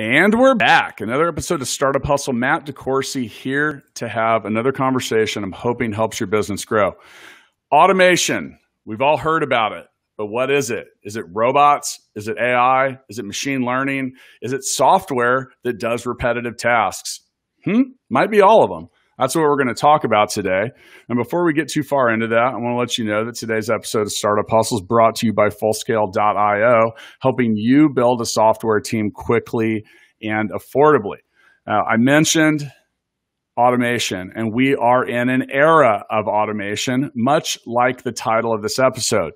And we're back. Another episode of Startup Hustle. Matt DeCoursey here to have another conversation I'm hoping helps your business grow. Automation. We've all heard about it, but what is it? Is it robots? Is it AI? Is it machine learning? Is it software that does repetitive tasks? Hmm? Might be all of them. That's what we're going to talk about today. And before we get too far into that, I want to let you know that today's episode of Startup Hustle is brought to you by Fullscale.io, helping you build a software team quickly and affordably. Uh, I mentioned automation, and we are in an era of automation, much like the title of this episode.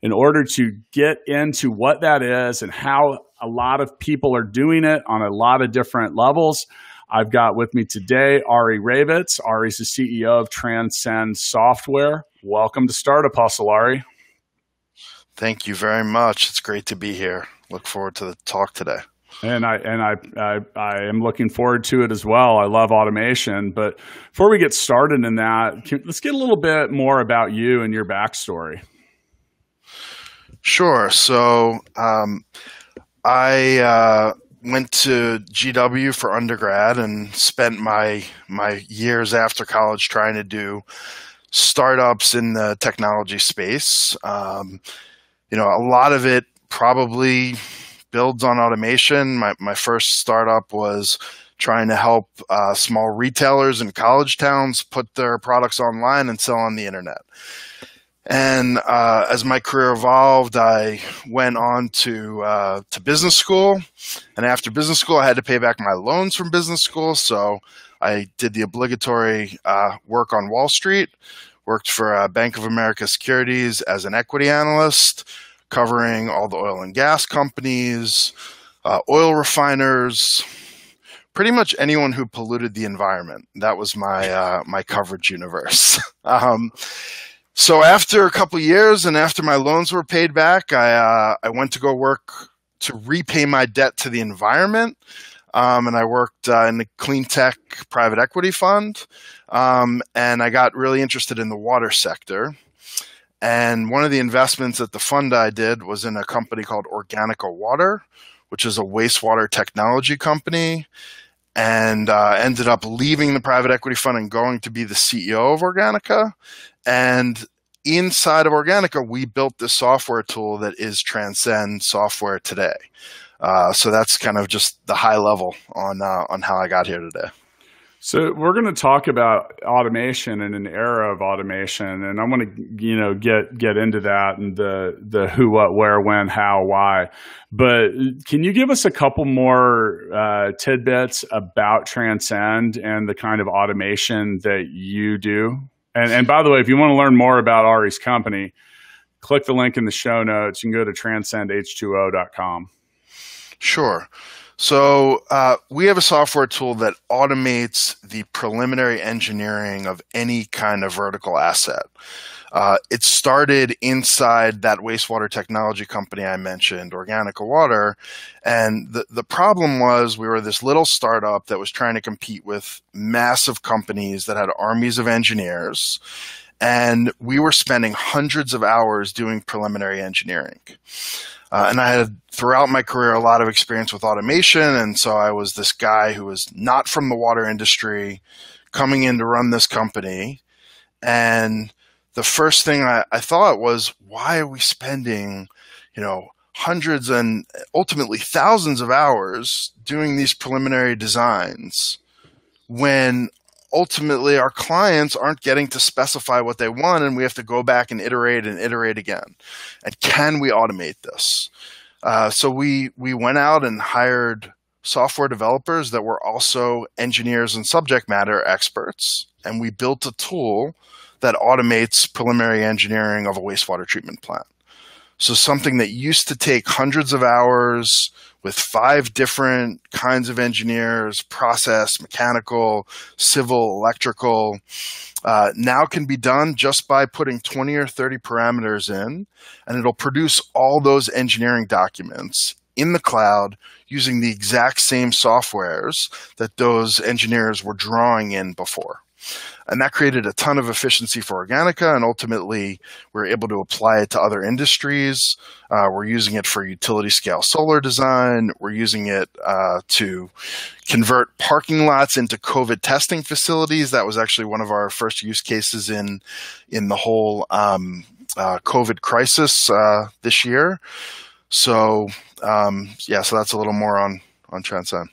In order to get into what that is and how a lot of people are doing it on a lot of different levels, I've got with me today Ari Ravitz. Ari's the CEO of Transcend Software. Welcome to Startup Hustle, Ari. Thank you very much. It's great to be here. Look forward to the talk today. And I and I, I, I am looking forward to it as well. I love automation, but before we get started in that, can, let's get a little bit more about you and your backstory. Sure. So um, I uh, went to GW for undergrad and spent my my years after college trying to do startups in the technology space. Um, you know, a lot of it probably builds on automation. My my first startup was trying to help uh, small retailers in college towns put their products online and sell on the internet. And uh, as my career evolved, I went on to uh, to business school, and after business school, I had to pay back my loans from business school. So I did the obligatory uh, work on Wall Street. Worked for uh, Bank of America Securities as an equity analyst, covering all the oil and gas companies, uh, oil refiners, pretty much anyone who polluted the environment. That was my uh, my coverage universe. um, so after a couple years and after my loans were paid back, I uh, I went to go work to repay my debt to the environment. Um, and I worked uh, in the clean tech private equity fund. Um, and I got really interested in the water sector. And one of the investments at the fund I did was in a company called Organica Water, which is a wastewater technology company. And uh, ended up leaving the private equity fund and going to be the CEO of Organica. And inside of Organica, we built this software tool that is Transcend software today. Uh, so that's kind of just the high level on uh, on how I got here today. So we're going to talk about automation in an era of automation, and I want to you know get get into that and the the who, what, where, when, how, why. But can you give us a couple more uh, tidbits about Transcend and the kind of automation that you do? And, and by the way, if you want to learn more about Ari's company, click the link in the show notes. You can go to transcendh2o.com. Sure. So uh, we have a software tool that automates the preliminary engineering of any kind of vertical asset. Uh, it started inside that wastewater technology company I mentioned, Organica Water. And the, the problem was we were this little startup that was trying to compete with massive companies that had armies of engineers. And we were spending hundreds of hours doing preliminary engineering. Uh, and I had throughout my career a lot of experience with automation. And so I was this guy who was not from the water industry coming in to run this company. And the first thing I, I thought was, why are we spending, you know, hundreds and ultimately thousands of hours doing these preliminary designs when ultimately our clients aren't getting to specify what they want and we have to go back and iterate and iterate again? And can we automate this? Uh, so we we went out and hired software developers that were also engineers and subject matter experts and we built a tool that automates preliminary engineering of a wastewater treatment plant. So something that used to take hundreds of hours with five different kinds of engineers, process, mechanical, civil, electrical, uh, now can be done just by putting 20 or 30 parameters in, and it'll produce all those engineering documents in the cloud using the exact same softwares that those engineers were drawing in before. And that created a ton of efficiency for Organica. And ultimately, we're able to apply it to other industries. Uh, we're using it for utility scale solar design. We're using it uh, to convert parking lots into COVID testing facilities. That was actually one of our first use cases in, in the whole um, uh, COVID crisis uh, this year. So, um, yeah, so that's a little more on, on Transcend.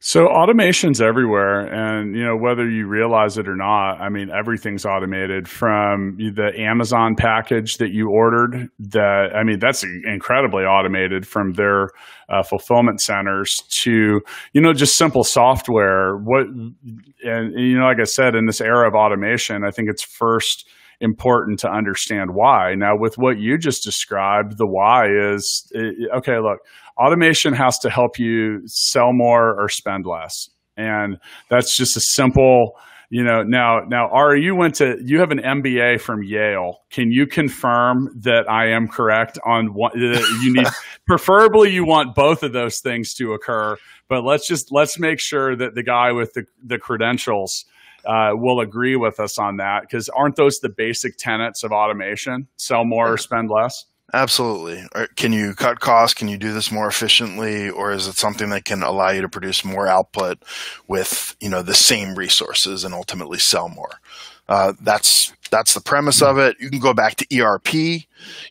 So automation's everywhere, and you know whether you realize it or not. I mean, everything's automated from the Amazon package that you ordered. That I mean, that's incredibly automated from their uh, fulfillment centers to you know just simple software. What and you know, like I said, in this era of automation, I think it's first important to understand why. Now, with what you just described, the why is okay. Look automation has to help you sell more or spend less. And that's just a simple, you know, now, now, Ari, you went to, you have an MBA from Yale. Can you confirm that I am correct on what you need? preferably, you want both of those things to occur, but let's just, let's make sure that the guy with the, the credentials uh, will agree with us on that because aren't those the basic tenets of automation? Sell more or spend less? Absolutely. Can you cut costs? Can you do this more efficiently, or is it something that can allow you to produce more output with you know the same resources and ultimately sell more? Uh, that's that's the premise of it. You can go back to ERP. You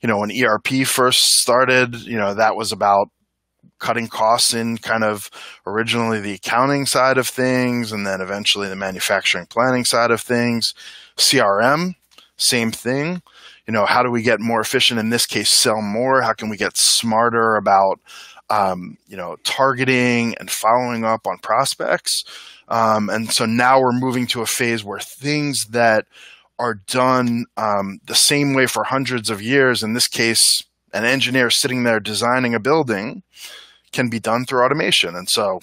know, when ERP first started, you know that was about cutting costs in kind of originally the accounting side of things, and then eventually the manufacturing planning side of things. CRM, same thing you know, how do we get more efficient? In this case, sell more. How can we get smarter about, um, you know, targeting and following up on prospects? Um, and so now we're moving to a phase where things that are done um, the same way for hundreds of years, in this case, an engineer sitting there designing a building, can be done through automation. And so,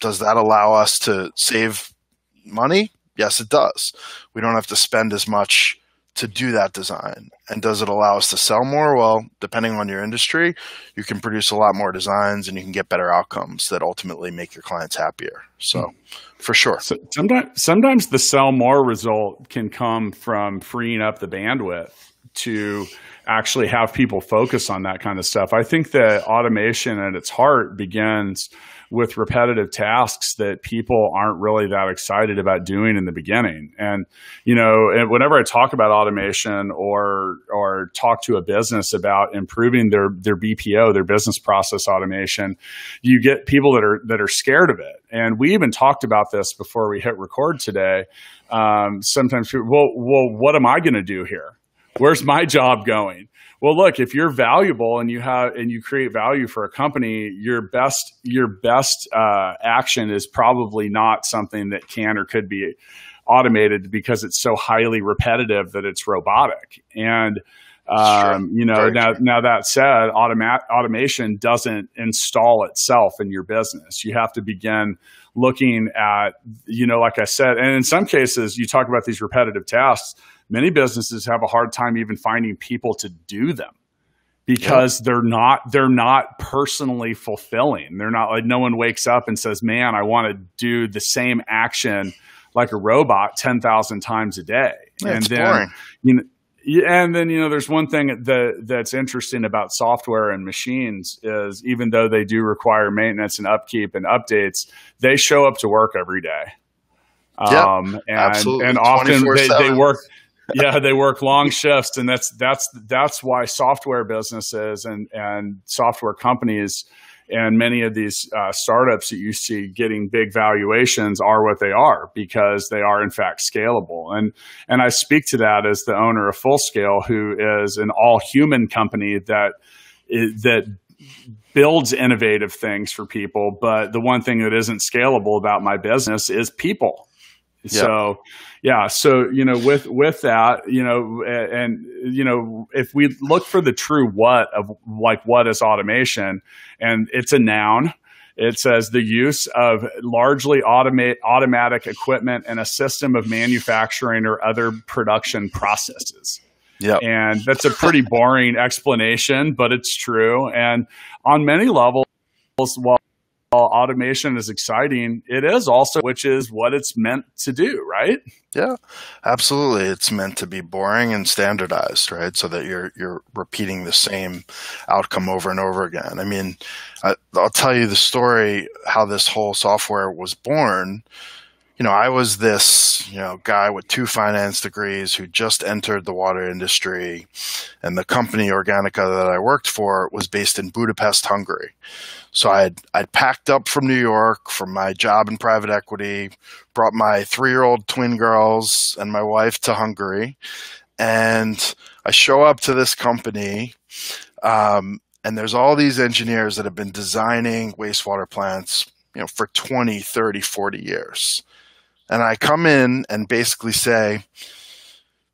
does that allow us to save money? Yes, it does. We don't have to spend as much to do that design. And does it allow us to sell more? Well, depending on your industry, you can produce a lot more designs and you can get better outcomes that ultimately make your clients happier. So, hmm. for sure. So sometimes, sometimes the sell more result can come from freeing up the bandwidth to actually have people focus on that kind of stuff. I think that automation at its heart begins with repetitive tasks that people aren't really that excited about doing in the beginning. And you know, whenever I talk about automation or or talk to a business about improving their their BPO, their business process automation, you get people that are that are scared of it. And we even talked about this before we hit record today. Um, sometimes, people, well, well, what am I going to do here? Where's my job going? well look if you're valuable and you have and you create value for a company your best your best uh, action is probably not something that can or could be automated because it's so highly repetitive that it's robotic and um, you know, Very now, true. now that said, automat, automation doesn't install itself in your business. You have to begin looking at, you know, like I said, and in some cases, you talk about these repetitive tasks many businesses have a hard time even finding people to do them because yep. they're not they're not personally fulfilling. They're not like no one wakes up and says, "Man, I want to do the same action like a robot 10,000 times a day." Yeah, and then boring. you know and then you know there's one thing that that's interesting about software and machines is even though they do require maintenance and upkeep and updates, they show up to work every day. Yep, um, and, absolutely. and often they, they work yeah, they work long shifts, and that's that's that's why software businesses and and software companies and many of these uh, startups that you see getting big valuations are what they are because they are in fact scalable. And and I speak to that as the owner of full scale who is an all human company that that builds innovative things for people. But the one thing that isn't scalable about my business is people. Yeah. So, yeah. So, you know, with, with that, you know, and, you know, if we look for the true what of like what is automation and it's a noun, it says the use of largely automate automatic equipment and a system of manufacturing or other production processes. Yeah. And that's a pretty boring explanation, but it's true. And on many levels, while automation is exciting, it is also, which is what it's meant to do, right? Yeah, absolutely. It's meant to be boring and standardized, right? So that you're you're repeating the same outcome over and over again. I mean, I, I'll tell you the story how this whole software was born you know, I was this, you know, guy with two finance degrees who just entered the water industry. And the company Organica that I worked for was based in Budapest, Hungary. So I'd, I'd packed up from New York from my job in private equity, brought my three year old twin girls and my wife to Hungary. And I show up to this company. Um, and there's all these engineers that have been designing wastewater plants you know for 20 30 40 years and I come in and basically say,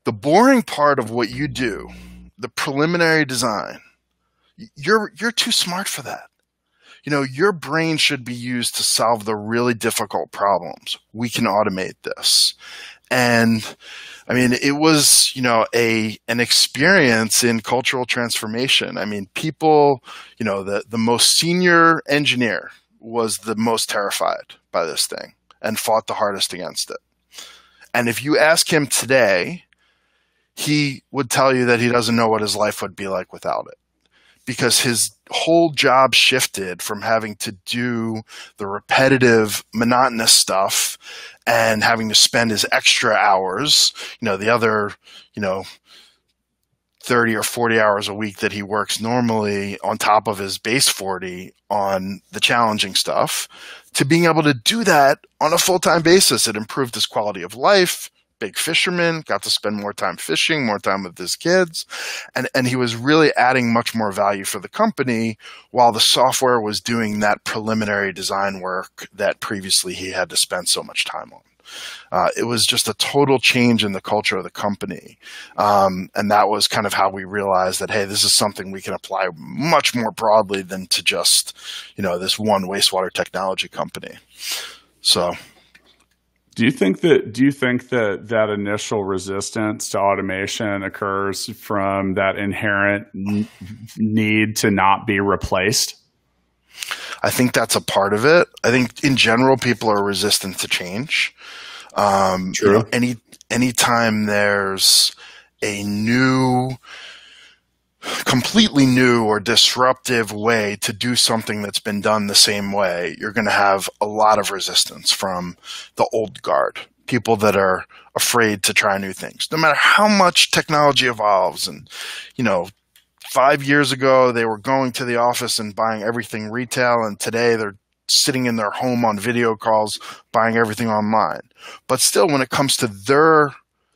the boring part of what you do, the preliminary design, you're you're too smart for that. You know, your brain should be used to solve the really difficult problems. We can automate this. And I mean, it was, you know, a an experience in cultural transformation. I mean, people, you know, the the most senior engineer was the most terrified by this thing and fought the hardest against it. And if you ask him today, he would tell you that he doesn't know what his life would be like without it because his whole job shifted from having to do the repetitive, monotonous stuff and having to spend his extra hours, you know, the other, you know, 30 or 40 hours a week that he works normally on top of his base 40 on the challenging stuff to being able to do that on a full-time basis it improved his quality of life big fisherman got to spend more time fishing more time with his kids and and he was really adding much more value for the company while the software was doing that preliminary design work that previously he had to spend so much time on uh, it was just a total change in the culture of the company. Um, and that was kind of how we realized that, hey, this is something we can apply much more broadly than to just, you know, this one wastewater technology company. So. Do you think that do you think that that initial resistance to automation occurs from that inherent n- need to not be replaced? I think that's a part of it. I think in general, people are resistant to change. Um, True. You know, any anytime there's a new, completely new or disruptive way to do something that's been done the same way, you're going to have a lot of resistance from the old guard. People that are afraid to try new things, no matter how much technology evolves. And, you know, five years ago, they were going to the office and buying everything retail, and today they're sitting in their home on video calls, buying everything online. But still, when it comes to their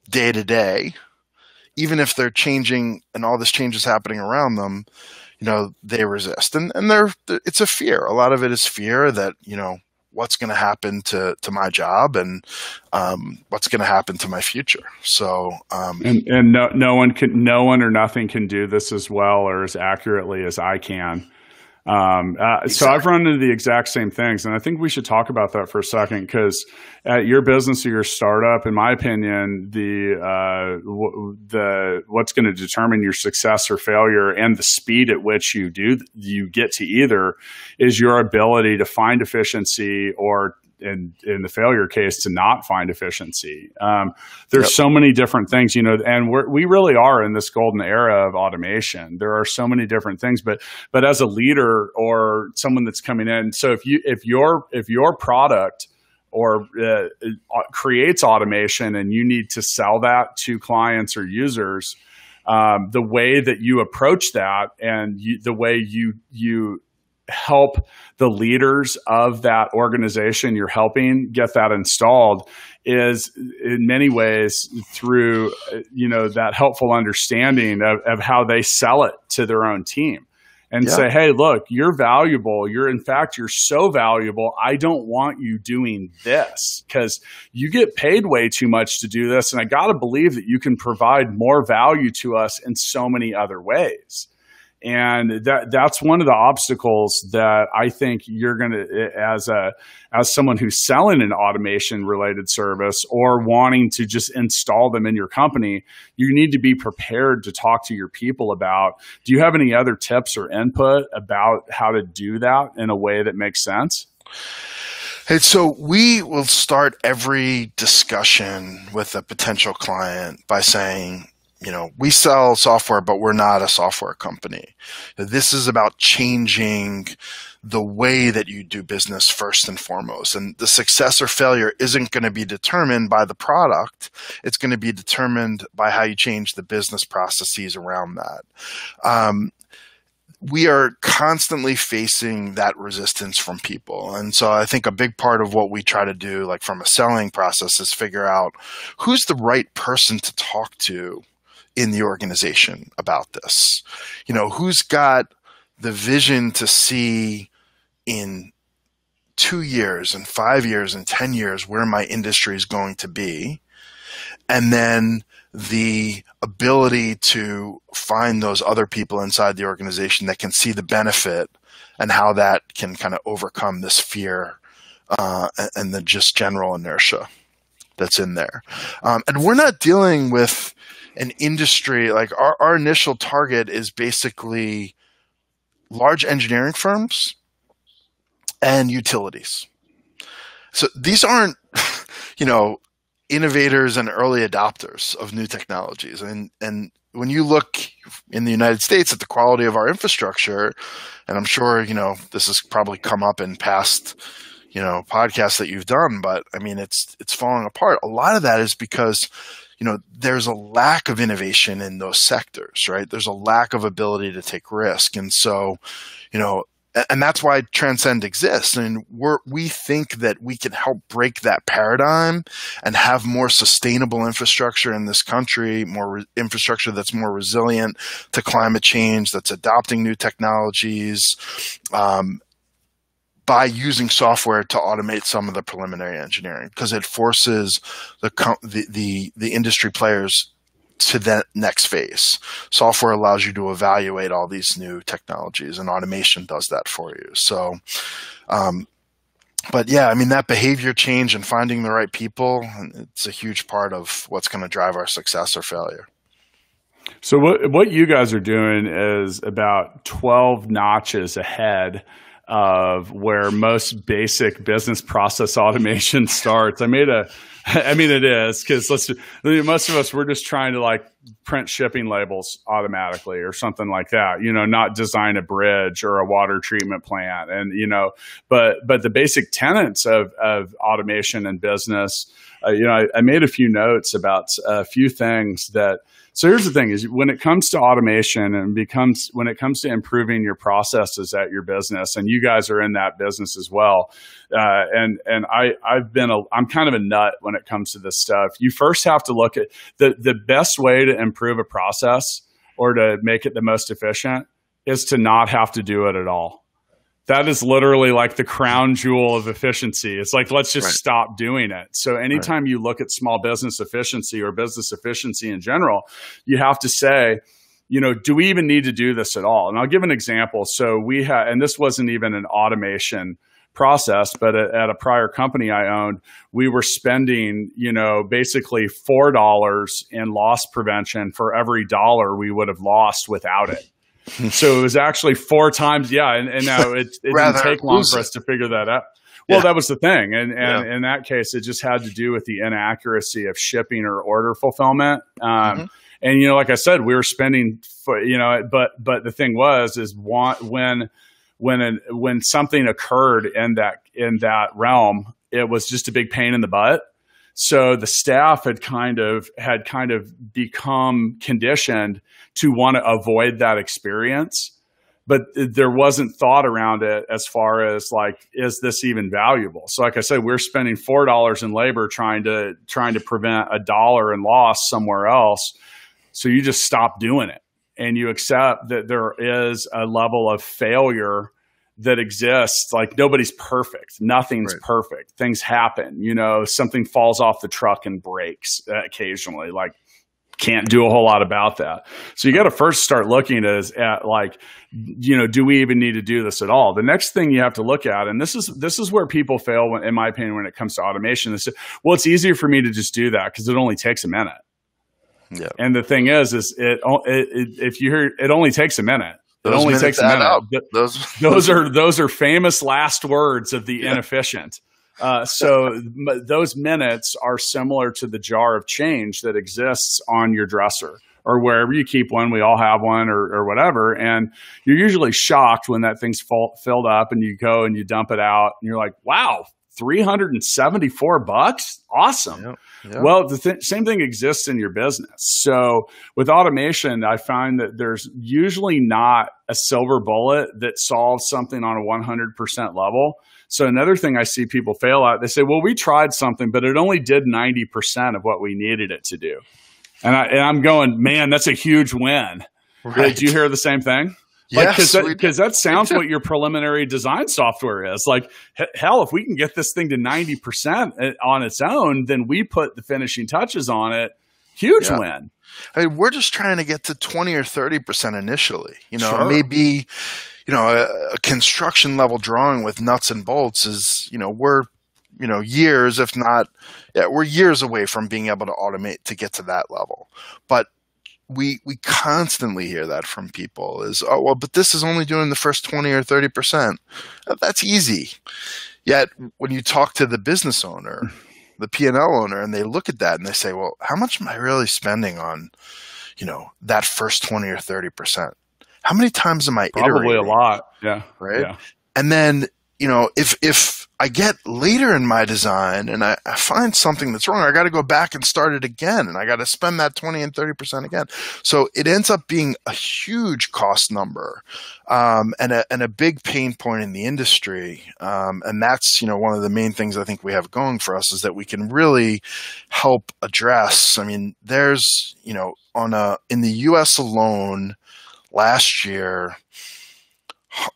day to day, even if they're changing and all this change is happening around them, you know, they resist. And, and they're, it's a fear. A lot of it is fear that, you know, what's going to happen to, to my job and um, what's going to happen to my future. So, um, and, and no, no one can, no one or nothing can do this as well or as accurately as I can. Um, uh, exactly. So I've run into the exact same things, and I think we should talk about that for a second because at your business or your startup, in my opinion, the uh, w- the what's going to determine your success or failure and the speed at which you do you get to either is your ability to find efficiency or in in the failure case to not find efficiency. Um, there's yep. so many different things, you know, and we we really are in this golden era of automation. There are so many different things, but but as a leader or someone that's coming in, so if you if your if your product or uh, creates automation and you need to sell that to clients or users, um, the way that you approach that and you, the way you you help the leaders of that organization you're helping get that installed is in many ways through you know that helpful understanding of, of how they sell it to their own team and yeah. say hey look you're valuable. You're in fact you're so valuable. I don't want you doing this because you get paid way too much to do this and i got to believe that you can provide more value to us in so many other ways and that that's one of the obstacles that I think you're going to eh, as a as someone who's selling an automation related service or wanting to just install them in your company you need to be prepared to talk to your people about do you have any other tips or input about how to do that in a way that makes sense? Hey, so we will start every discussion with a potential client by saying, you know, we sell software, but we're not a software company. This is about changing the way that you do business first and foremost. And the success or failure isn't going to be determined by the product. It's going to be determined by how you change the business processes around that. Um, we are constantly facing that resistance from people. And so I think a big part of what we try to do, like from a selling process, is figure out who's the right person to talk to in the organization about this. You know, who's got the vision to see in two years and five years and 10 years where my industry is going to be. And then the ability to find those other people inside the organization that can see the benefit and how that can kind of overcome this fear uh, and the just general inertia that's in there. Um, and we're not dealing with an industry like our, our initial target is basically large engineering firms and utilities. So these aren't, you know, innovators and early adopters of new technologies. And and when you look in the United States at the quality of our infrastructure, and I'm sure you know this has probably come up in past you know podcasts that you've done, but I mean it's it's falling apart. A lot of that is because you know there's a lack of innovation in those sectors, right? There's a lack of ability to take risk, and so you know and that's why transcend exists and we we think that we can help break that paradigm and have more sustainable infrastructure in this country more re- infrastructure that's more resilient to climate change that's adopting new technologies um, by using software to automate some of the preliminary engineering because it forces the, the the the industry players to that next phase. Software allows you to evaluate all these new technologies, and automation does that for you. So, um, but yeah, I mean that behavior change and finding the right people, it's a huge part of what's going to drive our success or failure. So what what you guys are doing is about twelve notches ahead of where most basic business process automation starts. I made a, I mean, it is because let's, most of us, we're just trying to like print shipping labels automatically or something like that, you know, not design a bridge or a water treatment plant. And, you know, but, but the basic tenets of, of automation and business, uh, you know, I, I made a few notes about a few things that, so here's the thing: is when it comes to automation and becomes when it comes to improving your processes at your business, and you guys are in that business as well. Uh, and and I I've been a I'm kind of a nut when it comes to this stuff. You first have to look at the the best way to improve a process or to make it the most efficient is to not have to do it at all that is literally like the crown jewel of efficiency. It's like, let's just right. stop doing it. So, anytime right. you look at small business efficiency or business efficiency in general, you have to say, you know, do we even need to do this at all? And I'll give an example. So, we had, and this wasn't even an automation process, but at, at a prior company I owned, we were spending, you know, basically $4 in loss prevention for every dollar we would have lost without it so it was actually four times. Yeah, and, and now it, it didn't take long for us to figure that out. Well, yeah. that was the thing, and and yeah. in that case, it just had to do with the inaccuracy of shipping or order fulfillment. Um, mm-hmm. And you know, like I said, we were spending, for, you know, but but the thing was, is want, when when an, when something occurred in that in that realm, it was just a big pain in the butt so the staff had kind of had kind of become conditioned to want to avoid that experience but there wasn't thought around it as far as like is this even valuable? So like i said we're spending four dollars in labor trying to trying to prevent a dollar in loss somewhere else. So you just stop doing it and you accept that there is a level of failure that exists like nobody's perfect. Nothing's right. perfect. Things happen you know? Something falls off the truck and breaks uh, occasionally like can't do a whole lot about that. So you got to first start looking at, at like you know do we even need to do this at all? The next thing you have to look at and this is this is where people fail when, in my opinion when it comes to automation is well it's easier for me to just do that because it only takes a minute. Yeah. and the thing is is it, it, it if you hear it only takes a minute It only takes a minute. Those, those are those are famous last words of the yeah. inefficient. Uh, so m- those minutes are similar to the jar of change that exists on your dresser or wherever you keep one. We all have one or, or whatever. And you're usually shocked when that thing's full, filled up and you go and you dump it out and you're like, wow, 374 bucks? Awesome. Yep, yep. well the th- same thing exists in your business. So with automation i find that there's usually not a silver bullet that solves something on a 100% level. So another thing i see people fail at they say well we tried something but it only did 90% of what we needed it to do. And, I, and i'm going man that's a huge win. Right. did you hear the same thing Yes, because that, that, sounds what your preliminary design software is. Like hell, if we can get this thing to ninety percent eh, on its own, then we put the finishing touches on it. Huge yeah. win. I mean, we're just trying to get to twenty or thirty percent initially. You know, sure. maybe you know a, a construction level drawing with nuts and bolts is you know we're you know years if not yeah we're years away from being able to automate to get to that level but we we constantly hear that from people is oh well but this is only doing the first 20 or 30 percent. Uh, that's easy. Yet when you talk to the business owner the p&l owner and they look at that and they say well how much am i really spending on you know that first 20 or 30 percent? How many times am i probably iterating? a lot. Yeah. Right? Yeah. and then you know if if I get later in my design and I, I find something that's wrong, I got to go back and start it again, and I got to spend that twenty and thirty percent again. So it ends up being a huge cost number, um, and a and a big pain point in the industry. Um, and that's you know one of the main things I think we have going for us is that we can really help address. I mean, there's you know on a in the U.S. alone last year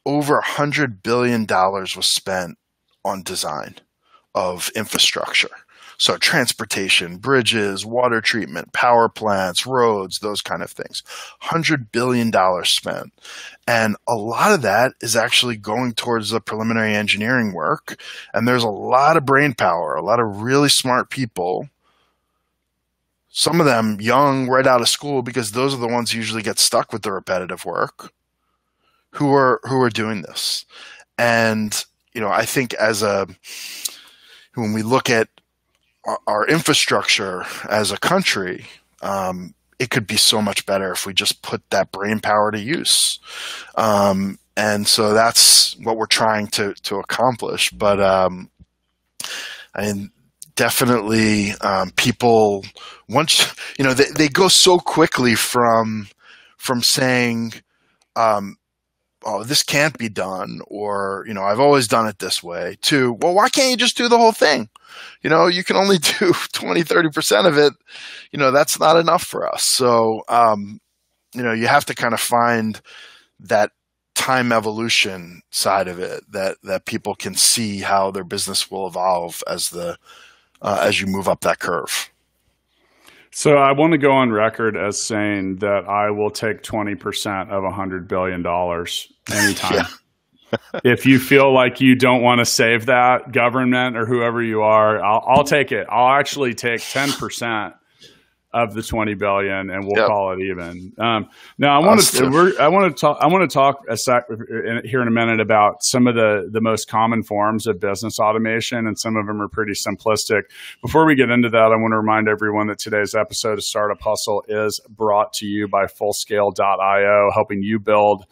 over a hundred billion dollars was spent on design of infrastructure. So transportation, bridges, water treatment, power plants, roads, those kind of things. $100 billion spent. And a lot of that is actually going towards the preliminary engineering work. And there's a lot of brain power, a lot of really smart people. Some of them young, right out of school, because those are the ones who usually get stuck with the repetitive work, who are who are doing this. And you know, I think as a when we look at our, infrastructure as a country, um, it could be so much better if we just put that brain power to use. Um, and so that's what we're trying to to accomplish. But um, I mean, definitely um, people once you know they, they go so quickly from from saying um, oh, this can't be done, or, you know, I've always done it this way, to, well, why can't you just do the whole thing? You know, you can only do 20, 30% of it. You know, that's not enough for us. So, um, you know, you have to kind of find that time evolution side of it that, that people can see how their business will evolve as the, uh, as you move up that curve. So I want to go on record as saying that I will take 20% of $100 billion anytime. if you feel like you don't want to save that government or whoever you are, I'll, I'll take it. I'll actually take 10% of the 20 billion and we'll yep. call it even. Um, now I want to, I want to talk, I want to talk a sec here in a minute about some of the, the most common forms of business automation and some of them are pretty simplistic. Before we get into that, I want to remind everyone that today's episode of Startup Hustle is brought to you by fullscale.io, helping you build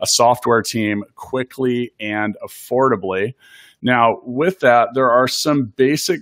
a software team quickly and affordably. Now, with that, there are some basic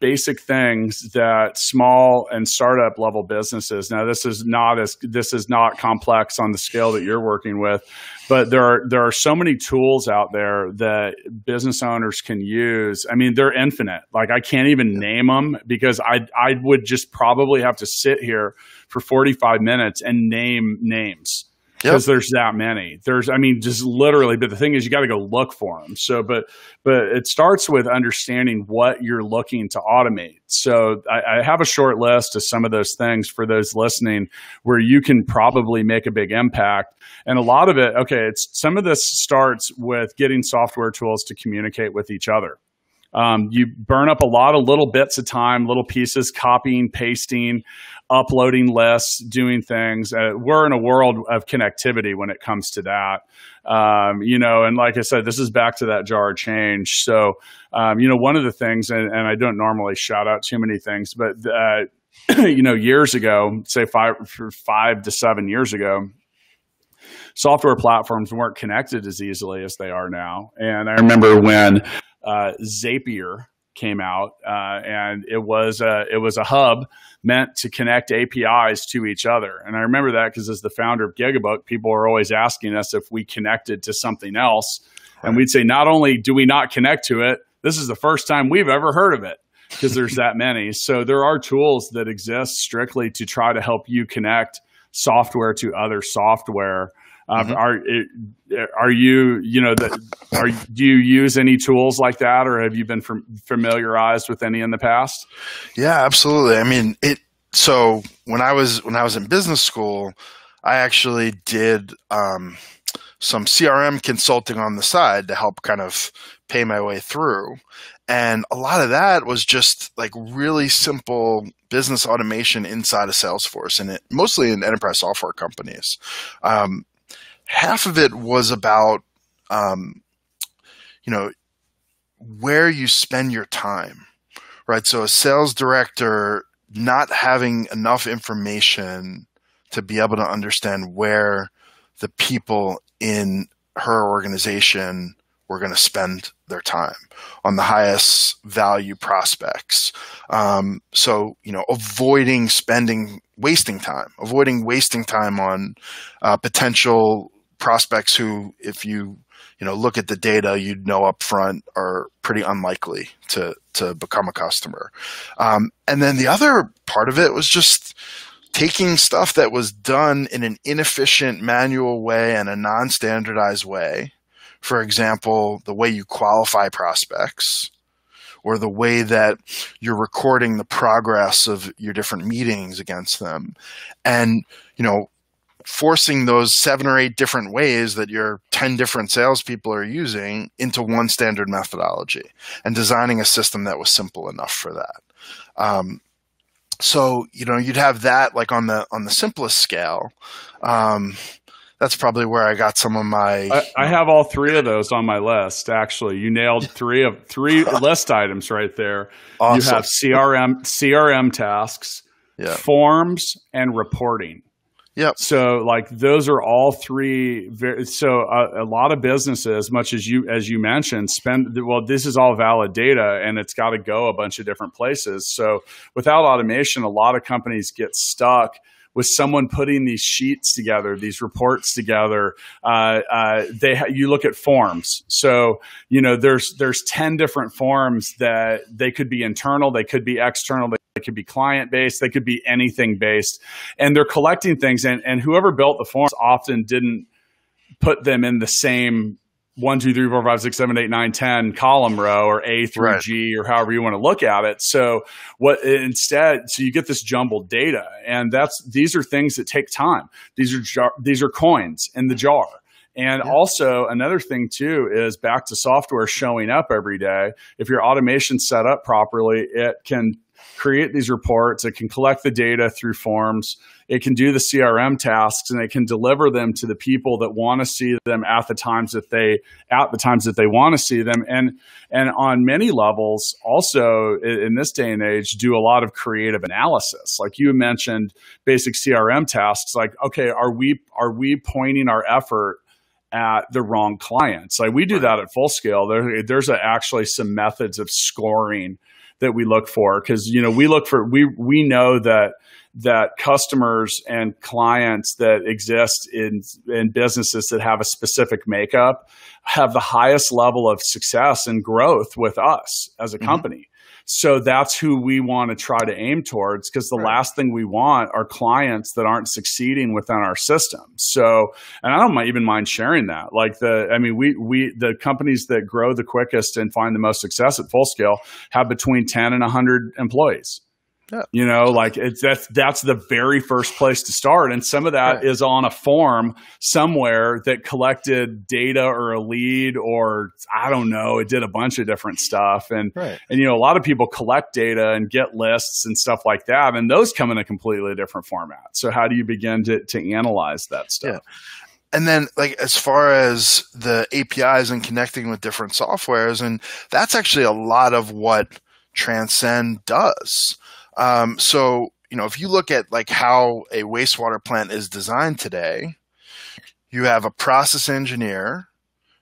basic things that small and startup level businesses now this is not as this is not complex on the scale that you're working with but there are there are so many tools out there that business owners can use. I mean they're infinite. Like i can't even name them because i i would just probably have to sit here for 45 minutes and name names because yep. there's that many. There's, I mean, just literally. But the thing is, you got to go look for them. So, but but it starts with understanding what you're looking to automate. So, I, I have a short list of some of those things for those listening, where you can probably make a big impact. And a lot of it, okay, it's some of this starts with getting software tools to communicate with each other. Um, you burn up a lot of little bits of time, little pieces, copying, pasting, uploading lists, doing things. Uh, we're in a world of connectivity when it comes to that. Um, you know, and like I said, this is back to that jar change. So, um, you know, one of the things, and, and, I don't normally shout out too many things, but uh, you know, years ago, say five five to seven years ago, software platforms weren't connected as easily as they are now. And I remember when uh, Zapier came out, uh, and it was a it was a hub meant to connect APIs to each other. And I remember that because as the founder of Gigabook, people were always asking us if we connected to something else, right. and we'd say not only do we not connect to it, this is the first time we've ever heard of it because there's that many. So there are tools that exist strictly to try to help you connect software to other software. Uh, mm-hmm. Are are you you know the, are do you use any tools like that, or have you been familiarized with any in the past? Yeah, absolutely. I mean it. So when I was when I was in business school, I actually did um, some CRM consulting on the side to help kind of pay my way through. And a lot of that was just like really simple business automation inside of Salesforce and it mostly in enterprise software companies. Um, half of it was about, um, you know, where you spend your time, right? So a sales director not having enough information to be able to understand where the people in her organization were going to spend their time on the highest value prospects. Um, so, you know, avoiding spending, wasting time, avoiding wasting time on uh, potential prospects who, if you, you know, look at the data, you'd know up front are pretty unlikely to, to become a customer. Um, and then the other part of it was just, taking stuff that was done in an inefficient manual way and a non-standardized way for example, the way you qualify prospects or the way that you're recording the progress of your different meetings against them. And, you know, forcing those seven or eight different ways that your 10 different salespeople are using into one standard methodology and designing a system that was simple enough for that. Um, so, you know, you'd have that like on the, on the simplest scale. Um, that's probably where I got some of my. I, I, have all three of those on my list. Actually, you nailed three of three list items right there. Awesome. You have CRM CRM tasks, yeah. forms, and reporting. Yep. So like those are all three. Very, so a, a, lot of businesses, much as you as you mentioned, spend well. This is all valid data, and it's got to go a bunch of different places. So without automation, a lot of companies get stuck with someone putting these sheets together, these reports together. Uh, uh, they ha- you look at forms. So you know there's there's ten different forms that they could be internal, they could be external, they could be client based, they could be anything based, and they're collecting things. And and whoever built the forms often didn't put them in the same one, two, three, four, five, six, seven, eight, nine, ten column row or A through right. G or however you want to look at it. So what instead, so you get this jumbled data, and that's these are things that take time. These are jar, these are coins in the jar. And yeah. also another thing too is back to software showing up every day. If your automation set up properly, it can create these reports. It can collect the data through forms. It can do the CRM tasks and it can deliver them to the people that want to see them at the times that they at the times that they want to see them. And and on many levels, also in this day and age, do a lot of creative analysis. Like you mentioned, basic CRM tasks. Like, okay, are we are we pointing our effort at the wrong clients. Like we do that at full scale. There, there's a, actually some methods of scoring that we look for because you know we look for we we know that that customers and clients that exist in in businesses that have a specific makeup have the highest level of success and growth with us as a mm-hmm. company. So that's who we want to try to aim towards because the right. last thing we want are clients that aren't succeeding within our system. So, and I don't even mind sharing that. Like the, I mean, we, we, the companies that grow the quickest and find the most success at full scale have between 10 and 100 employees. Yeah. You know, like it's that's that's the very first place to start, and some of that right. is on a form somewhere that collected data or a lead, or I don't know, it did a bunch of different stuff, and right. and you know, a lot of people collect data and get lists and stuff like that, and those come in a completely different format. So how do you begin to to analyze that stuff? Yeah. And then, like, as far as the APIs and connecting with different softwares, and that's actually a lot of what Transcend does. Um, so, you know, if you look at like how a wastewater plant is designed today, you have a process engineer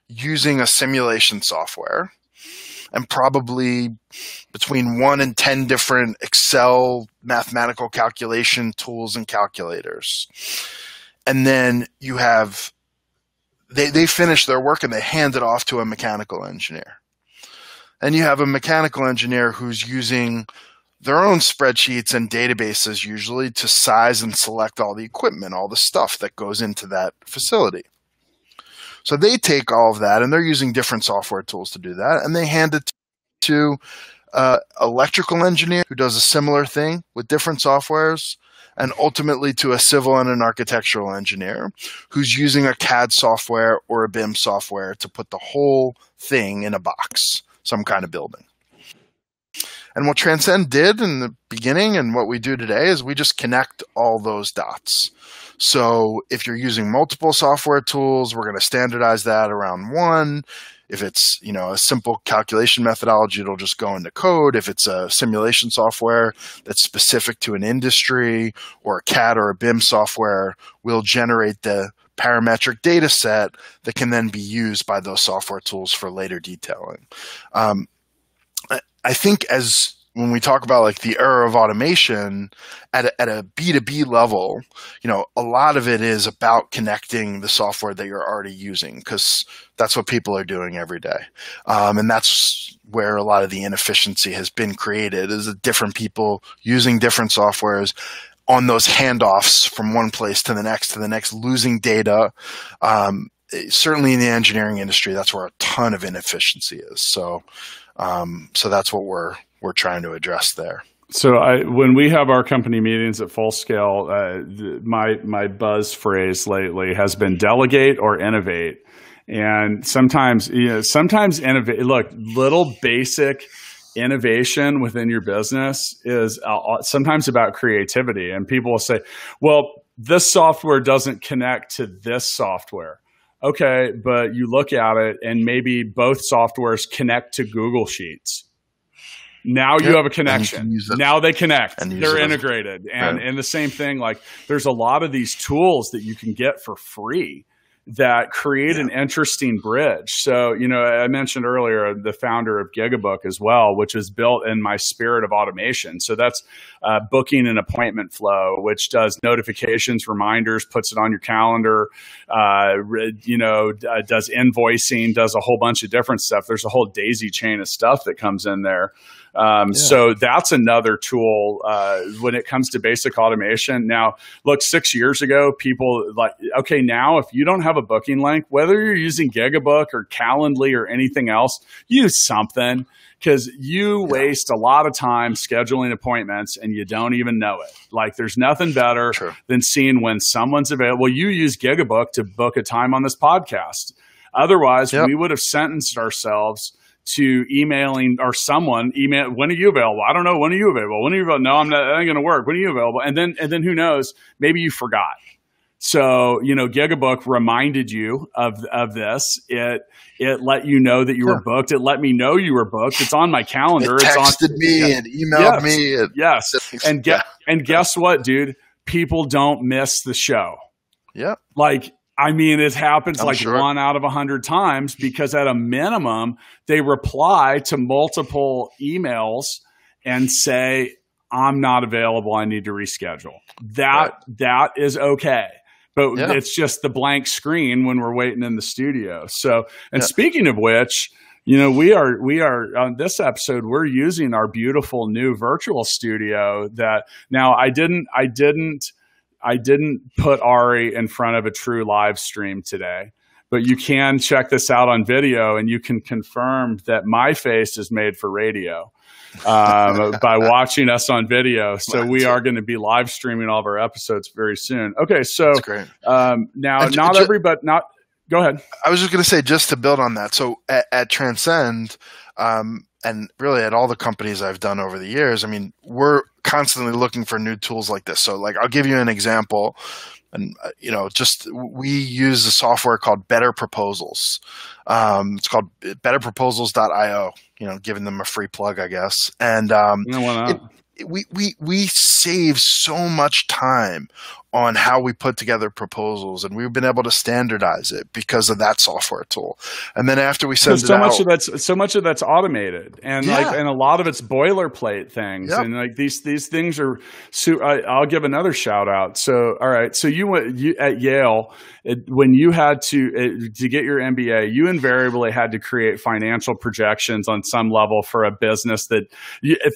using a simulation software and probably between one and 10 different Excel mathematical calculation tools and calculators. And then you have, they, they finish their work and they hand it off to a mechanical engineer. And you have a mechanical engineer who's using their own spreadsheets and databases usually to size and select all the equipment, all the stuff that goes into that facility. So they take all of that and they're using different software tools to do that and they hand it to uh, electrical engineer who does a similar thing with different softwares and ultimately to a civil and an architectural engineer who's using a CAD software or a BIM software to put the whole thing in a box, some kind of building. And what Transcend did in the beginning and what we do today is we just connect all those dots. So if you're using multiple software tools, we're going to standardize that around one. If it's, you know, a simple calculation methodology, it'll just go into code. If it's a simulation software that's specific to an industry or a CAD or a BIM software, we'll generate the parametric data set that can then be used by those software tools for later detailing. Um, I think as when we talk about like the era of automation at a, at a B2B level, you know, a lot of it is about connecting the software that you're already using because that's what people are doing every day. Um, and that's where a lot of the inefficiency has been created is different people using different softwares on those handoffs from one place to the next to the next, losing data. Um, certainly in the engineering industry, that's where a ton of inefficiency is. So, um, so that's what we're we're trying to address there. So I, when we have our company meetings at full scale, uh, my my buzz phrase lately has been delegate or innovate. And sometimes, you know, sometimes innovate. Look, little basic innovation within your business is uh, sometimes about creativity. And people will say, "Well, this software doesn't connect to this software." Okay, but you look at it and maybe both softwares connect to Google Sheets. Now you have a connection. Now they connect. They're integrated. And and the same thing like there's a lot of these tools that you can get for free that create yeah. an interesting bridge. So, you know, I mentioned earlier the founder of Gigabook as well, which is built in my spirit of automation. So that's uh, booking an appointment flow, which does notifications, reminders, puts it on your calendar, uh, you know, uh, does invoicing, does a whole bunch of different stuff. There's a whole daisy chain of stuff that comes in there. Um, yeah. So that's another tool uh, when it comes to basic automation. Now, look, six years ago, people like, okay, now if you don't have a booking link, whether you're using Gigabook or Calendly or anything else, use something because you waste a lot of time scheduling appointments and you don't even know it. Like there's nothing better True. than seeing when someone's available. You use Gigabook to book a time on this podcast. Otherwise, yep. we would have sentenced ourselves to emailing or someone email when are you available? I don't know when are you available? When are you available? No i'm not ain't going to work. When are you available? And then and then who knows? Maybe you forgot. So you know gigabook reminded you of of this. It it let you know that you were booked. It let me know you were booked. It's on my calendar it texted it's on, me yeah. and emailed yes, me and, yes. and get and guess what dude? People don't miss the show. Yeah like I mean, it happens I'm like sure. one out of a hundred times because at a minimum, they reply to multiple emails and say, I'm not available. I need to reschedule. That, right. that is okay. But yeah. it's just the blank screen when we're waiting in the studio. So, and yeah. speaking of which, you know, we are we are on this episode. We're using our beautiful new virtual studio. That now I didn't I didn't I didn't put Ari in front of a true live stream today but you can check this out on video and you can confirm that my face is made for radio um, by watching us on video. So we are going to be live streaming all of our episodes very soon. Okay, so um, now and not every but not. Go ahead. I was just going to say just to build on that. So at, at Transcend, um, and really at all the companies I've done over the years, I mean, we're constantly looking for new tools like this. So, like, I'll give you an example. And uh, you know just we use a software called better proposals. Um, it's called betterproposals.io you know giving them a free plug i guess. And um, it, we, we, we save so much time on how we put together proposals and we've been able to standardize it because of that software tool and then after we send so much out, of that's so much of that's automated and yeah. like and a lot of it's boilerplate things yep. and like these these things are so I, will give another shout out so all right so you went you at yale it, when you had to it, to get your mba you invariably had to create financial projections on some level for a business that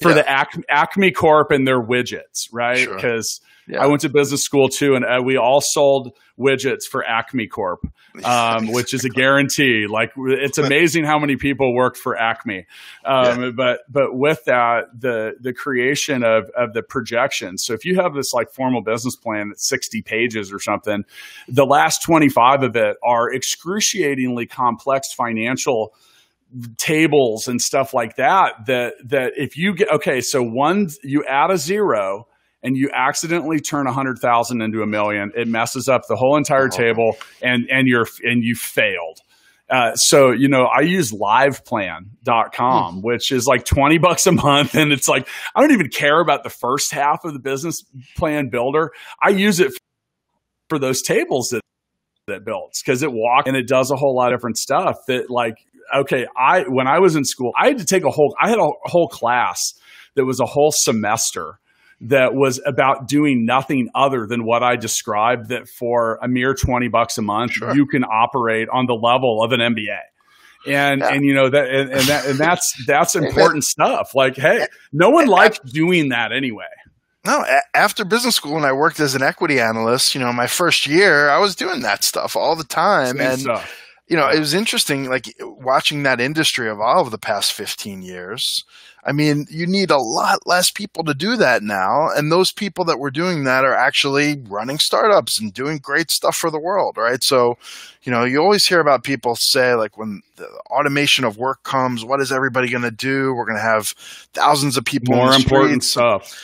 for yeah. the acme, acme corp and their widgets right because sure yeah. I went to business school too, and uh, we all sold widgets for Acme Corp, um, which is a guarantee. Like it's amazing how many people worked for Acme. Um, yeah. But but with that, the the creation of of the projections. So if you have this like formal business plan that's sixty pages or something, the last twenty five of it are excruciatingly complex financial tables and stuff like that that that if you get okay so one you add a zero and you accidentally turn a hundred thousand into a million, it messes up the whole entire oh. table, and and you're and you failed. Uh, so you know i use liveplan.com mm. which is like 20 bucks a month and it's like i don't even care about the first half of the business plan builder i use it for those tables that that builds because it walks and it does a whole lot of different stuff that like okay i when i was in school i had to take a whole i had a whole class that was a whole semester that was about doing nothing other than what I described that for a mere 20 bucks a month, sure. you can operate on the level of an MBA. And, yeah. and you know that and, and, that and that's that's important stuff like hey no one likes doing that anyway no, after business school and I worked as an equity analyst, you know, my first year, I was doing that stuff all the time. Same and, stuff. you know, it was interesting, like watching that industry evolve the past 15 years. I mean, you need a lot less people to do that now. And those people that were doing that are actually running startups and doing great stuff for the world, right? So, you know, you always hear about people say, like, when the automation of work comes, what is everybody going to do? We're going to have thousands of people. More important stuff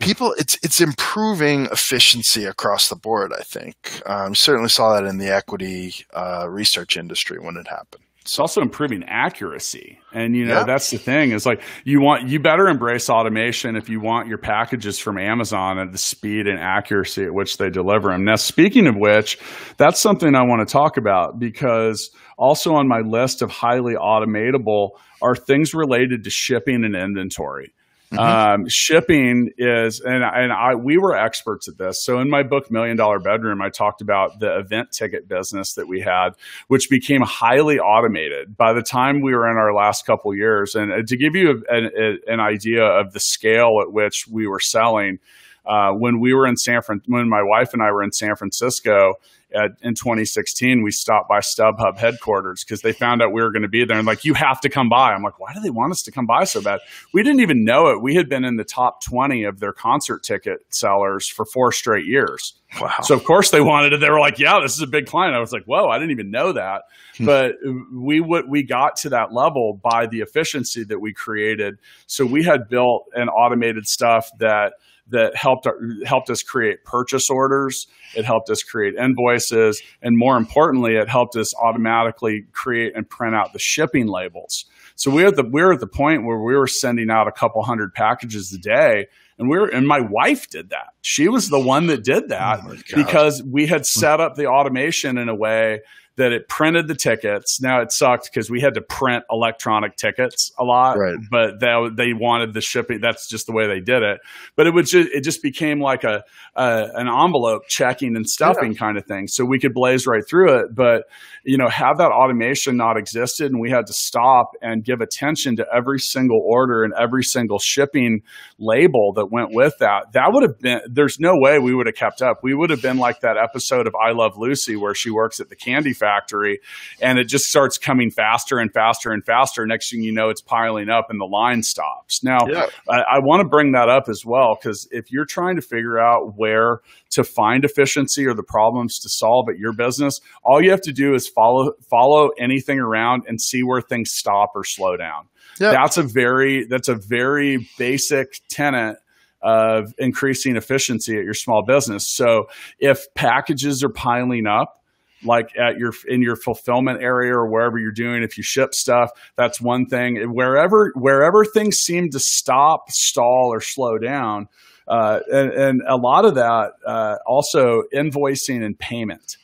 people it's it's improving efficiency across the board i think um, certainly saw that in the equity uh, research industry when it happened it's also improving accuracy. And you know yeah. that's the thing is like you want you better embrace automation if you want your packages from amazon at the speed and accuracy at which they deliver them now speaking of which that's something i want to talk about because also on my list of highly automatable are things related to shipping and inventory Mm-hmm. Um, shipping is, and and I we were experts at this. So in my book Million Dollar Bedroom, I talked about the event ticket business that we had, which became highly automated by the time we were in our last couple years. And uh, to give you an, an idea of the scale at which we were selling. Uh, when we were in San Fran, when my wife and I were in San Francisco, at, in 2016, we stopped by StubHub headquarters because they found out we were going to be there and like, you have to come by. I'm like, why do they want us to come by so bad? We didn't even know it. We had been in the top 20 of their concert ticket sellers for four straight years. Wow. So of course they wanted it. They were like, yeah, this is a big client. I was like, whoa, I didn't even know that. Hmm. but we would, we got to that level by the efficiency that we created. So we had built an automated stuff that, that helped helped us create purchase orders. It helped us create invoices, and more importantly, it helped us automatically create and print out the shipping labels. So we at the we were at the point where we were sending out a couple hundred packages a day, and we are and my wife did that. She was the one that did that oh because we had set up the automation in a way that it printed the tickets. Now it sucked because we had to print electronic tickets a lot, right. but they, they wanted the shipping. That's just the way they did it. But it would just, it just became like a, a an envelope checking and stuffing yeah. kind of thing. So we could blaze right through it. But you know, have that automation not existed, and we had to stop and give attention to every single order and every single shipping label that that went with that, that would have been, there's no way we would have kept up. We would have been like that episode of I Love Lucy where she works at the candy factory and it just starts coming faster and faster and faster. Next thing you know, it's piling up and the line stops. Now, yeah. I, I want to bring that up as well because if you're trying to figure out where to find efficiency or the problems to solve at your business, all you have to do is follow follow anything around and see where things stop or slow down. Yep. That's a very that's a very basic tenet of increasing efficiency at your small business. So if packages are piling up, like at your in your fulfillment area or wherever you're doing if you ship stuff that's one thing wherever wherever things seem to stop stall or slow down uh, and, and, a lot of that uh, also invoicing and payment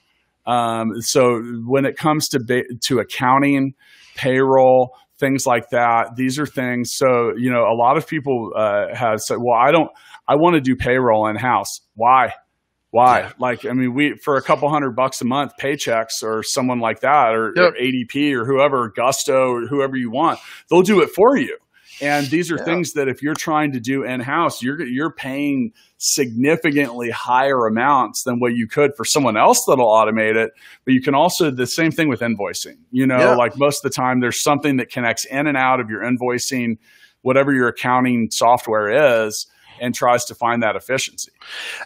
um, so when it comes to ba- to accounting payroll things like that. These are things. So, you know, a lot of people uh, have said, well, I don't, I want to do payroll in house. Why? Why? Yeah. Like, I mean, we, for a couple hundred bucks a month, Paychex or someone like that, or, yep. or ADP or whoever, Gusto, or whoever you want, they'll do it for you. And these are yeah. things that if you're trying to do in house, you're you're paying significantly higher amounts than what you could for someone else that'll automate it. But you can also the same thing with invoicing. You know, yeah. like most of the time, there's something that connects in and out of your invoicing, whatever your accounting software is and tries to find that efficiency.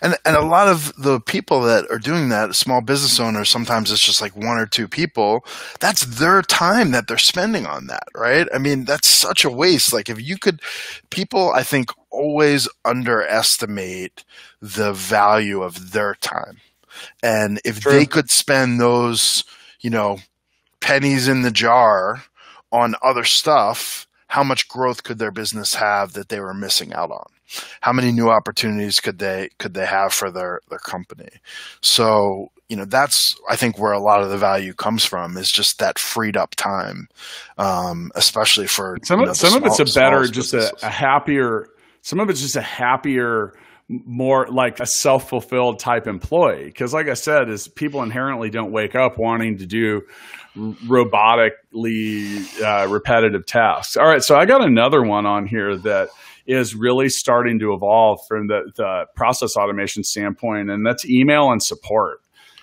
And and a lot of the people that are doing that, small business owners, sometimes it's just like one or two people. That's their time that they're spending on that, right? I mean, that's such a waste. Like if you could people I think always underestimate the value of their time. And if True. they could spend those, you know, pennies in the jar on other stuff, how much growth could their business have that they were missing out on? How many new opportunities could they could they have for their their company? So you know that's i think where a lot of the value comes from is just that freed up time um, especially for some, you know, some small, of it's a better just a, a happier some of it's just a happier more like a self-fulfilled type employee. Because like i said is people inherently don't wake up wanting to do robotically uh, repetitive tasks. All right so i got another one on here that is really starting to evolve from the, the process automation standpoint, and that's email and support.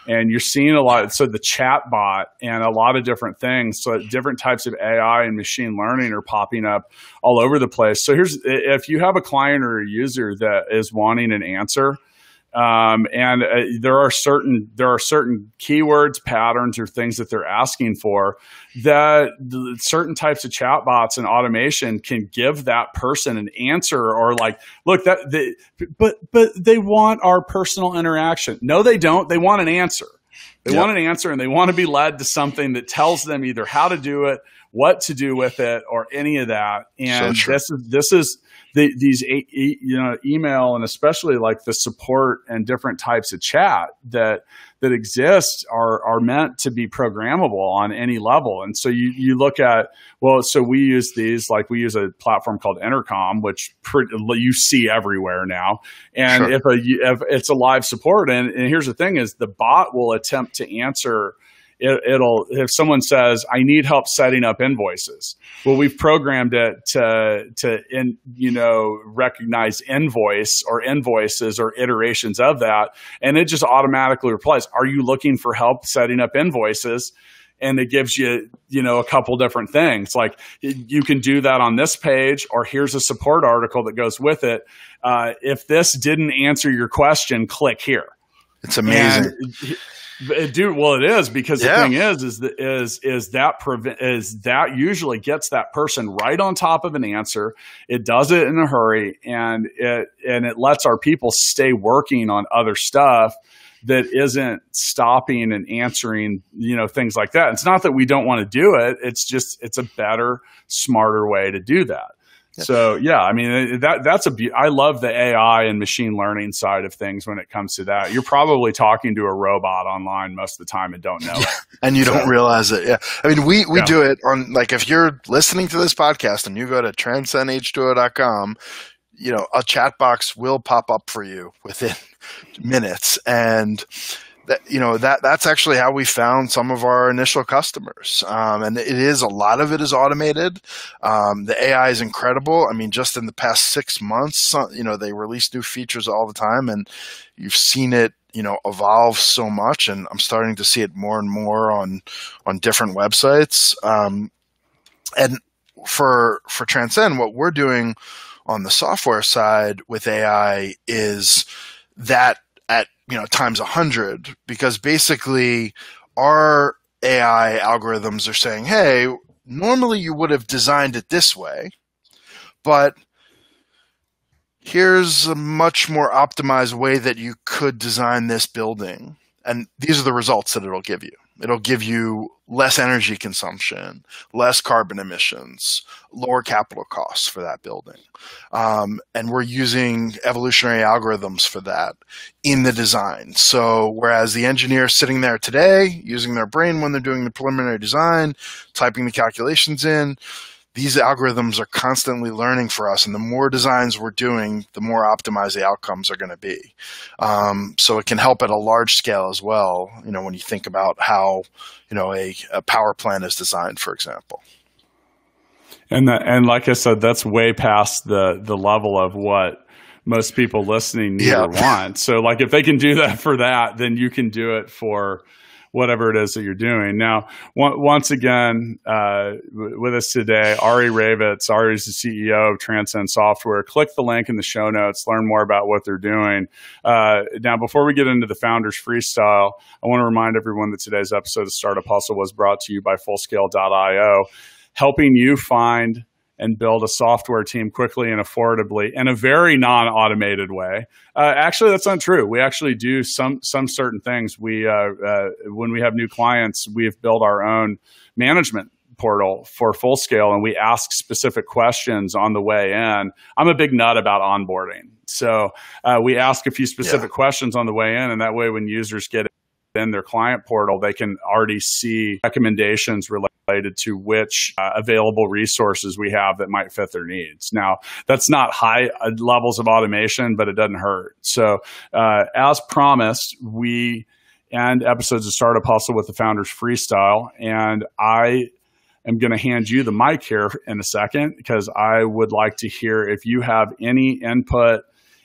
And you're seeing a lot so the chat bot and a lot of different things so different types of ai and machine learning are popping up all over the place. So here's if you have a client or a user that is wanting an answer um, and uh, there are certain there are certain keywords, patterns, or things that they're asking for that the, certain types of chatbots and automation can give that person an answer or like, look that they, but but they want our personal interaction. No, they don't. They want an answer. They yep. want an answer, and they want to be led to something that tells them either how to do it, what to do with it, or any of that. And so this is this is the, these you know email and especially like the support and different types of chat that that exist are are meant to be programmable on any level and so you you look at well so we use these like we use a platform called intercom which you see everywhere now and sure. if a if it's a live support and, and here's the thing is the bot will attempt to answer it, will if someone says I need help setting up invoices. Well, we've programmed it to to in, you know recognize invoice or invoices or iterations of that, and it just automatically replies, "Are you looking for help setting up invoices?" and it gives you you know a couple different things like you can do that on this page or here's a support article that goes with it uh, if this didn't answer your question click here it's amazing and Dude, well, it is because yeah. the thing is, is that is is that prevent is that usually gets that person right on top of an answer. It does it in a hurry, and it and it lets our people stay working on other stuff that isn't stopping and answering, you know, things like that. It's not that we don't want to do it. It's just it's a better, smarter way to do that. So yeah, I mean that that's a I love the AI and machine learning side of things when it comes to that. You're probably talking to a robot online most of the time and don't know yeah. it. And you so. don't realize it. Yeah. I mean we we yeah. do it on like if you're listening to this podcast and you go to transcendh2o.com, you know, a chat box will pop up for you within minutes and that you know that that's actually how we found some of our initial customers. Um, and it is a lot of it is automated. Um, the ai is incredible. I mean just in the past six months you know they release new features all the time and you've seen it you know evolve so much and i'm starting to see it more and more on on different websites. Um, and for for transcend what we're doing on the software side with ai is that at you know times a hundred because basically our AI algorithms are saying, hey, normally you would have designed it this way, but here's a much more optimized way that you could design this building. And these are the results that it'll give you. It'll give you less energy consumption, less carbon emissions, lower capital costs for that building. Um, and we're using evolutionary algorithms for that in the design. So whereas the engineer sitting there today using their brain when they're doing the preliminary design, typing the calculations in, these algorithms are constantly learning for us, and the more designs we're doing, the more optimized the outcomes are going to be. Um, so it can help at a large scale as well. You know, when you think about how you know a, a power plant is designed, for example. And the, and like I said, that's way past the the level of what most people listening need yeah. or want. So like if they can do that for that, then you can do it for whatever it is that you're doing. Now, once again, uh, with us today, Ari Ravitz. Ari is the CEO of Transcend Software. Click the link in the show notes, learn more about what they're doing. Uh, now, before we get into the Founders Freestyle, I want to remind everyone that today's episode of Startup Hustle was brought to you by Fullscale.io, helping you find and build a software team quickly and affordably in a very non-automated way. Uh, actually, that's not true. We actually do some some certain things. We uh, uh, when we have new clients, we've built our own management portal for full scale and we ask specific questions on the way in i'm a big nut about onboarding so uh, we ask a few specific yeah. questions on the way in and that way when users get in their client portal they can already see recommendations related related to which uh, available resources we have that might fit their needs. Now, that's not high uh, levels of automation, but it doesn't hurt. So, uh, as promised, we end episodes of Startup Hustle with the Founders Freestyle, and I am going to hand you the mic here in a second because I would like to hear if you have any input,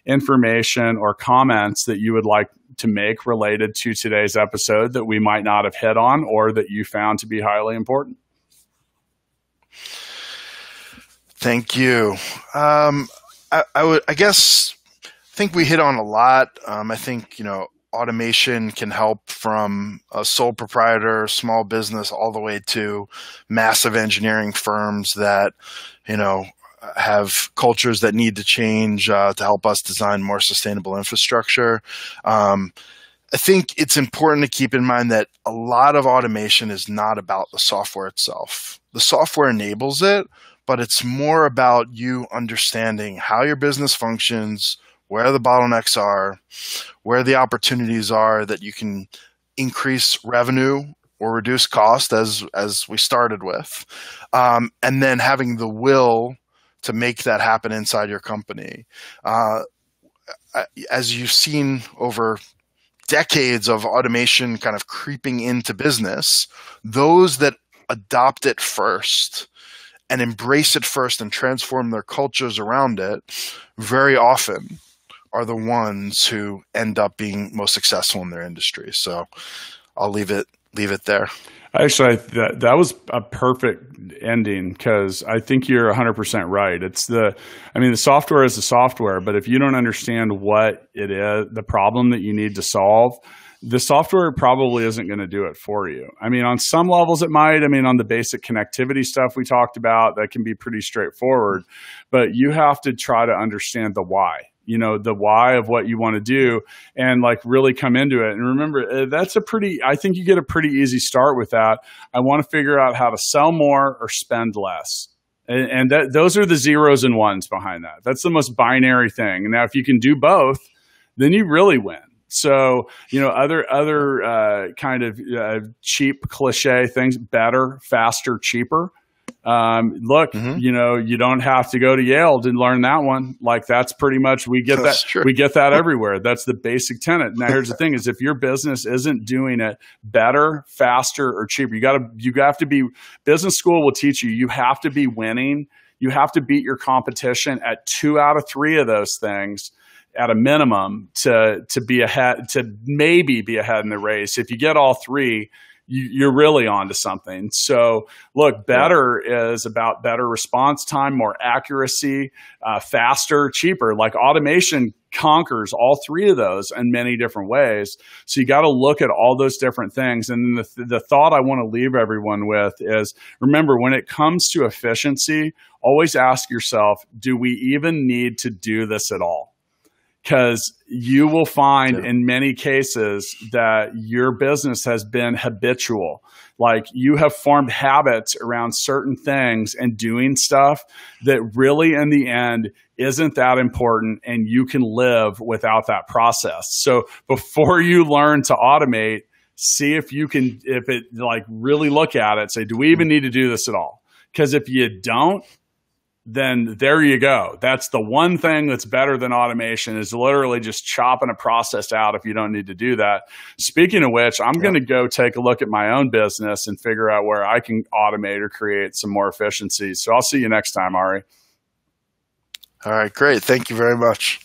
information, or comments that you would like to make related to today's episode that we might not have hit on or that you found to be highly important? Thank you. Um, I, I, would, I guess, think we hit on a lot. Um, I think you know automation can help from a sole proprietor, small business, all the way to massive engineering firms that you know have cultures that need to change uh, to help us design more sustainable infrastructure. Um, I think it's important to keep in mind that a lot of automation is not about the software itself. The software enables it, but it's more about you understanding how your business functions, where the bottlenecks are, where the opportunities are that you can increase revenue or reduce cost as as we started with, um, and then having the will to make that happen inside your company. Uh, as you've seen over decades of automation kind of creeping into business, those that adopt it first and embrace it first and transform their cultures around it very often are the ones who end up being most successful in their industry. So I'll leave it leave it there. Actually, that that was a perfect ending because I think you're 100% right. It's the, I mean, the software is the software, but if you don't understand what it is, the problem that you need to solve, the software probably isn't going to do it for you. I mean, on some levels it might. I mean, on the basic connectivity stuff we talked about, that can be pretty straightforward, but you have to try to understand the why you know the why of what you want to do and like really come into it. And remember uh, that's a pretty i think you get a pretty easy start with that. I want to figure out how to sell more or spend less. And, and that, those are the zeros and ones behind that. That's the most binary thing. Now if you can do both then you really win. So you know other other uh, kind of uh, cheap cliche things better faster cheaper Um, look, mm-hmm. you know, you don't have to go to Yale to learn that one. Like that's pretty much we get that's that true. we get that everywhere. That's the basic tenet. Now here's the thing: is if your business isn't doing it better, faster, or cheaper, you got to you have to be. Business school will teach you you have to be winning. You have to beat your competition at two out of three of those things at a minimum to to be ahead to maybe be ahead in the race. If you get all three, you, are really onto something. So, look, better yeah. is about better response time, more accuracy, uh, faster, cheaper. Like automation conquers all three of those in many different ways. So you got to look at all those different things. And the, the thought I want to leave everyone with is remember, when it comes to efficiency, always ask yourself, do we even need to do this at all? Because you will find yeah. in many cases that your business has been habitual. Like you have formed habits around certain things and doing stuff that really, in the end, isn't that important and you can live without that process. So before you learn to automate, see if you can, if it like really look at it, say, do we even mm-hmm. need to do this at all? Because if you don't, then there you go. That's the one thing that's better than automation is literally just chopping a process out if you don't need to do that. Speaking of which, I'm going to go take a look at my own business and figure out where I can automate or create some more efficiencies. So I'll see you next time, Ari. All right, great. Thank you very much.